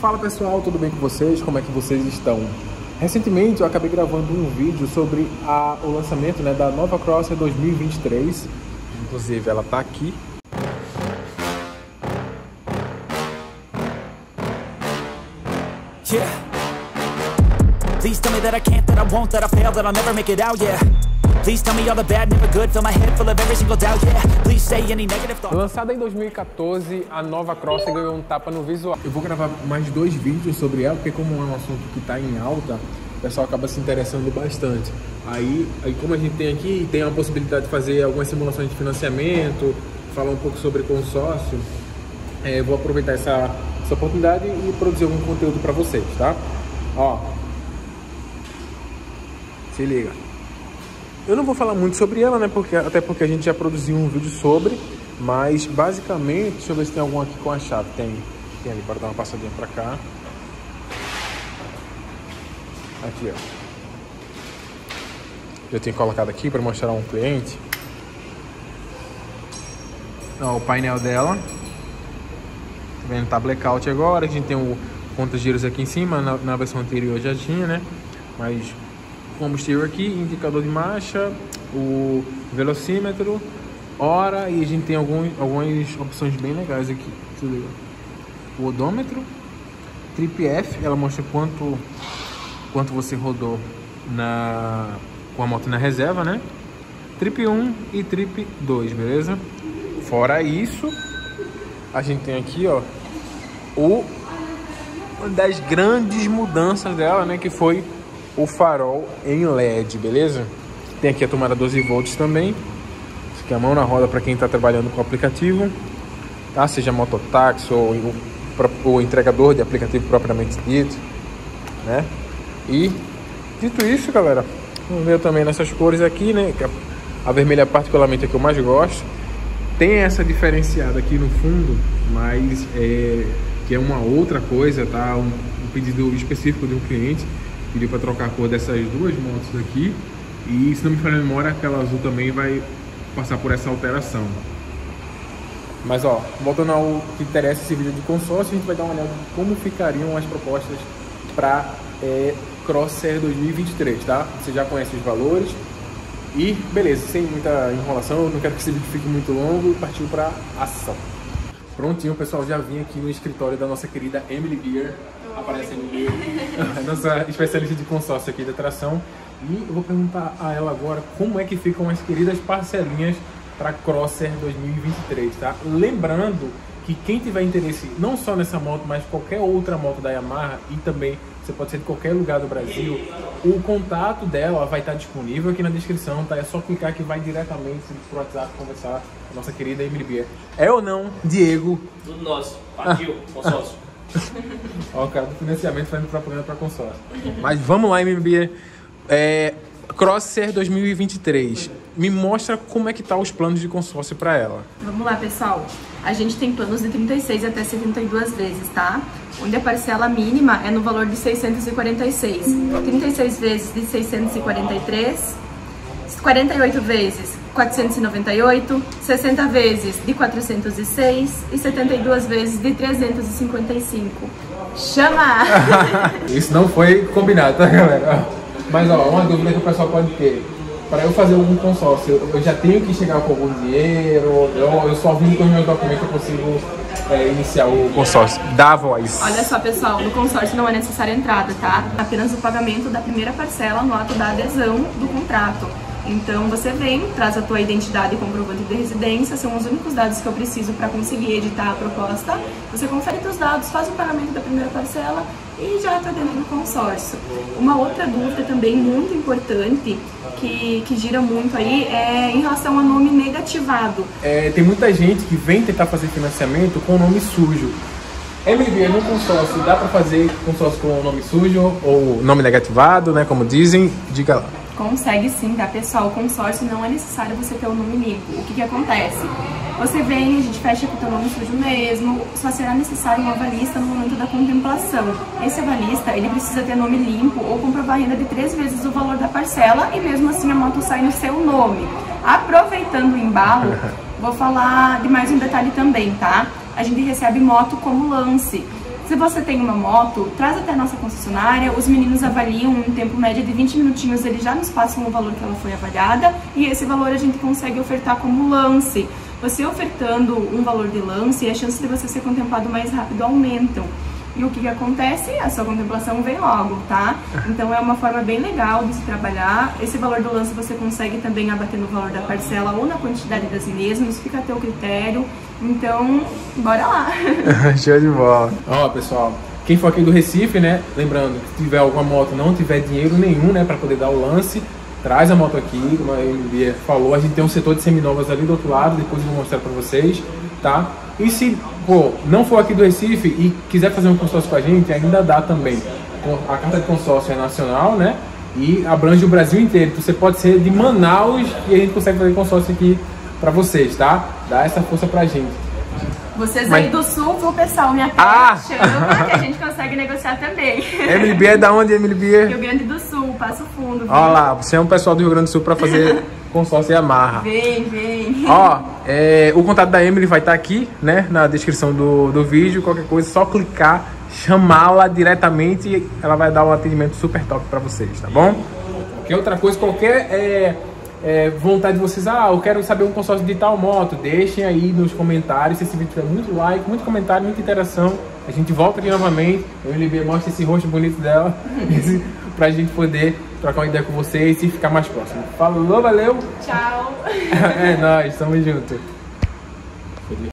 Fala pessoal, tudo bem com vocês? Como é que vocês estão? Recentemente eu acabei gravando um vídeo sobre a, o lançamento né, da nova Crosser 2023. Inclusive ela tá aqui. Yeah. Please tell me that I can't, that I won't, that I fail, that I'll never make it out, yeah. Please tell me all the bad, never good, fill my head full of every single doubt, yeah. Please say any negative thought. Lançada em 2014, a nova Crosser ganhou um tapa no visual. Eu vou gravar mais dois vídeos sobre ela, porque como é um assunto que está em alta, o pessoal acaba se interessando bastante. Aí, aí como a gente tem aqui, tem a possibilidade de fazer algumas simulações de financiamento, falar um pouco sobre consórcio, é, vou aproveitar essa, essa oportunidade e produzir algum conteúdo para vocês, tá? Ó, se liga. Eu não vou falar muito sobre ela, né? Porque, até porque a gente já produziu um vídeo sobre. Mas basicamente, deixa eu ver se tem algum aqui com a chave. Tem, tem ali, bora dar uma passadinha pra cá. Aqui, ó. Eu tenho colocado aqui para mostrar a um cliente. Ó, o painel dela. Tá vendo? Tá blackout agora. A gente tem o conta-giros aqui em cima. Na, na versão anterior já tinha, né? Mas combustível aqui, indicador de marcha, o velocímetro, hora e a gente tem algum, algumas opções bem legais aqui. O odômetro, trip F, ela mostra quanto quanto você rodou na com a moto na reserva, né? Trip 1 e trip 2, beleza? Fora isso, a gente tem aqui, ó, o uma das grandes mudanças dela, né, que foi o farol em LED, beleza? Tem aqui a tomada 12 volts também. Fica a mão na roda para quem está trabalhando com o aplicativo, tá? Seja mototáxi ou o, entregador de aplicativo propriamente dito, né? E dito isso, galera, vamos ver também nessas cores aqui, né? A vermelha particularmente é que eu mais gosto. Tem essa diferenciada aqui no fundo, mas é que é uma outra coisa, tá? Um, um pedido específico de um cliente pediu para trocar a cor dessas duas motos aqui. E se não me falha a memória, aquela azul também vai passar por essa alteração. Mas ó, voltando ao que interessa esse vídeo de consórcio, a gente vai dar uma olhada como ficariam as propostas para é, Crosser 2023, tá? Você já conhece os valores. E beleza, sem muita enrolação, não quero que esse vídeo fique muito longo, partiu para ação. Prontinho, pessoal, já vim aqui no escritório da nossa querida Emily Gear aparece ali, nossa especialista de consórcio aqui de atração. E eu vou perguntar a ela agora como é que ficam as queridas parcelinhas para Crosser 2023, tá? Lembrando que quem tiver interesse não só nessa moto, mas qualquer outra moto da Yamaha e também você pode ser de qualquer lugar do Brasil, o contato dela vai estar disponível aqui na descrição, tá? É só clicar que vai diretamente pro WhatsApp conversar com a nossa querida Emily Bier. É ou não, Diego? Tudo nosso. Partiu, consórcio. Ó, o cara do financiamento fazendo propaganda para consórcio. Mas vamos lá, MBA. É, Crosser 2023. Me mostra como é que tá os planos de consórcio para ela. Vamos lá, pessoal. A gente tem planos de 36 até 72 vezes, tá? Onde a parcela mínima é no valor de 646. 36 vezes de 643. 48 vezes 498, 60 vezes de 406 e 72 vezes de 355. Chama! Isso não foi combinado, tá, galera? Mas, ó, uma dúvida que o pessoal pode ter. Para eu fazer algum consórcio, eu já tenho que chegar com algum dinheiro, eu, eu só vim com os meus documentos eu consigo é, iniciar o consórcio. Dá voz. Olha só, pessoal, no consórcio não é necessária entrada, tá? Apenas o pagamento da primeira parcela no ato da adesão do contrato. Então você vem, traz a tua identidade e comprovante de residência, são os únicos dados que eu preciso para conseguir editar a proposta. Você confere os dados, faz o pagamento da primeira parcela e já está dentro do consórcio. Uma outra dúvida também muito importante que, que gira muito aí é em relação ao nome negativado. É, tem muita gente que vem tentar fazer financiamento com o nome sujo. MB no consórcio, dá para fazer consórcio com o nome sujo ou nome negativado, né? Como dizem, diga lá. Consegue sim, tá pessoal? O consórcio não é necessário você ter o nome limpo. O que que acontece? Você vem, a gente fecha com o teu nome sujo mesmo, só será necessário um avalista no momento da contemplação. Esse avalista, ele precisa ter nome limpo ou comprovar renda de três vezes o valor da parcela e mesmo assim a moto sai no seu nome. Aproveitando o embalo, vou falar de mais um detalhe também, tá? A gente recebe moto como lance Se você tem uma moto, traz até a nossa concessionária, os meninos avaliam em tempo médio de 20 minutinhos, eles já nos passam o valor que ela foi avaliada e esse valor a gente consegue ofertar como lance. Você ofertando um valor de lance, a chance de você ser contemplado mais rápido aumentam. E o que, que acontece? A sua contemplação vem logo, tá? Então é uma forma bem legal de se trabalhar. Esse valor do lance você consegue também abater no valor da parcela ou na quantidade das mesmas, fica a teu critério. Então, bora lá! Show de bola! Ó, pessoal, quem for aqui do Recife, né? Lembrando que se tiver alguma moto não tiver dinheiro nenhum, né, para poder dar o lance, traz a moto aqui, como a Emília falou, a gente tem um setor de seminovas ali do outro lado, depois eu vou mostrar para vocês, tá? E se pô, não for aqui do Recife e quiser fazer um consórcio com a gente, ainda dá também. A carta de consórcio é nacional, né? E abrange o Brasil inteiro. Então você pode ser de Manaus e a gente consegue fazer consórcio aqui para vocês, tá? Dá essa força pra gente. Vocês Mas... aí do sul, vou pessoal, minha cara ah! chama que a gente consegue negociar também. MLB é da onde, MLB? Rio Grande do Sul, Passo Fundo. Viu? Olha lá, você é um pessoal do Rio Grande do Sul para fazer consórcio e amarra. Vem, vem. Ó, é, o contato da Emily vai estar tá aqui, né, na descrição do, do vídeo. Qualquer coisa, só clicar, chamá-la diretamente e ela vai dar um atendimento super top para vocês, tá bom? Qualquer outra coisa, qualquer... É, é, vontade de vocês, ah, eu quero saber um consórcio de tal moto, deixem aí nos comentários. Se esse vídeo tiver muito like, muito comentário, muita interação, a gente volta aqui novamente. Eu e Libia mostra esse rosto bonito dela pra gente poder trocar uma ideia com vocês e ficar mais próximo. Falou, valeu! Tchau! é nóis, tamo junto.